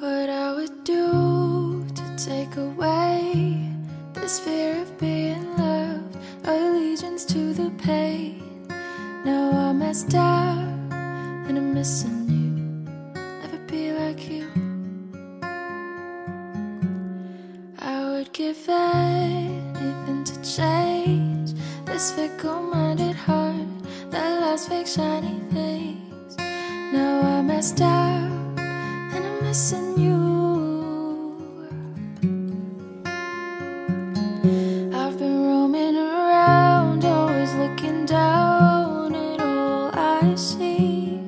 what I would do to take away this fear of being loved, allegiance to the pain. Now I'm messed up and I'm missing you. Never be like you. I would give anything to change this fickle-minded heart that loves fake shiny things. Now I'm messed up missing you. I've been roaming around, always looking down at all I see.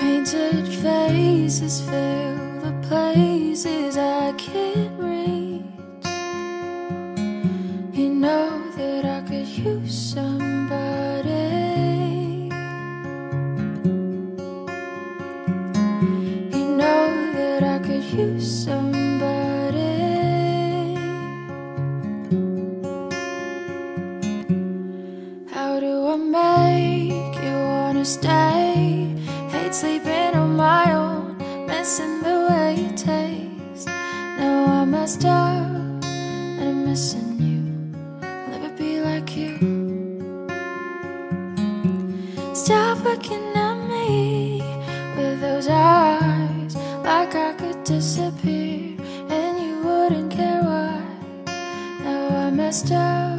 Painted faces fill the places I can't reach. You know that I could use somebody. Now I'm messed up and I'm missing you. I'll never be like you. Stop looking at me with those eyes, like I could disappear and you wouldn't care why. Now I'm messed up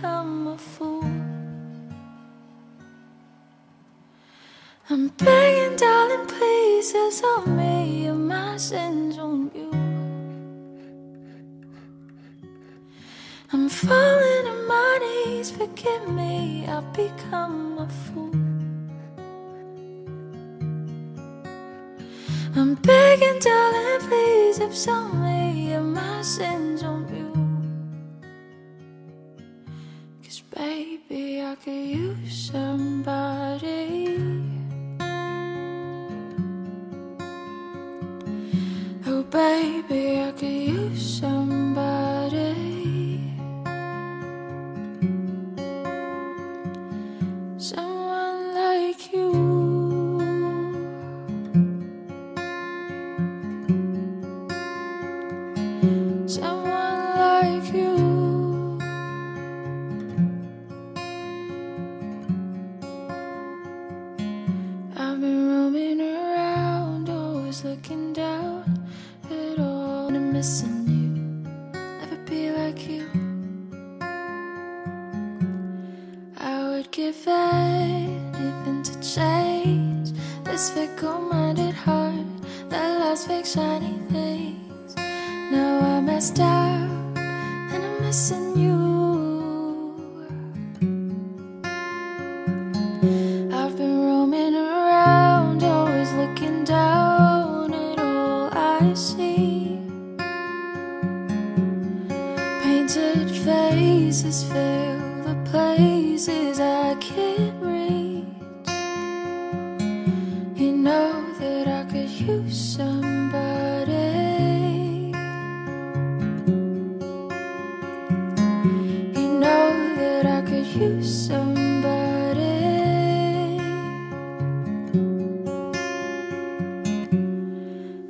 become a fool. I'm begging, darling, please absolve me of my sins on you. I'm falling on my knees, forgive me, I've become a fool. I'm begging, darling, please absolve me of my sins could use somebody. Change this fickle-minded heart that loves fake shiny things. Now I'm messed up and I'm missing you. I've been roaming around, always looking down at all I see. Painted faces fill the places I somebody.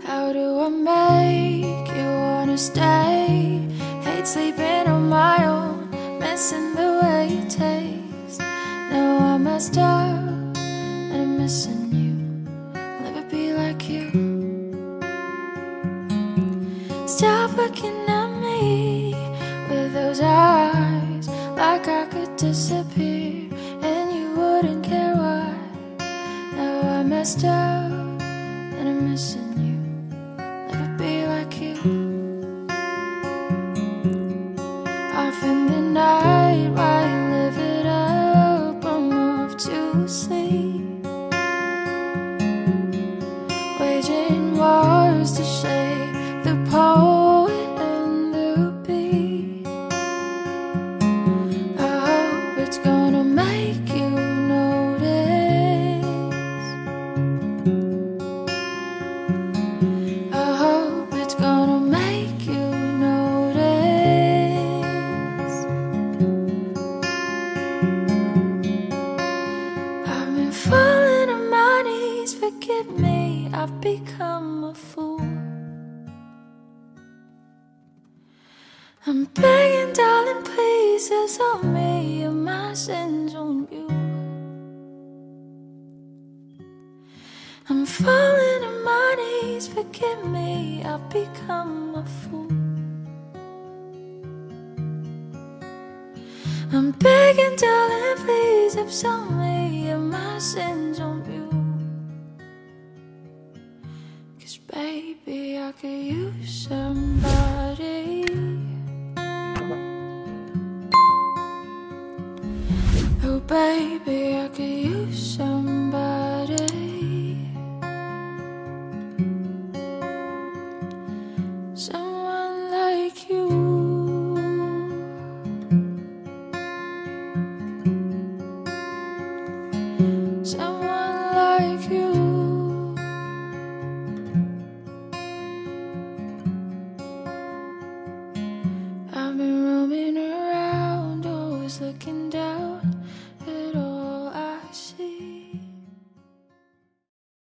How do I make you wanna stay? Hate sleeping on my own, missing the way you taste. Now I'm messed up and I'm missing you. Never be like you. Stop looking at me with those eyes, disappear and you wouldn't care why. Now I messed up forgive me, I've become a fool. I'm begging, darling, please absolve me of my sins on you. I'm falling on my knees, forgive me, I've become a fool. I'm begging, darling, please absolve me of my sins on Could use somebody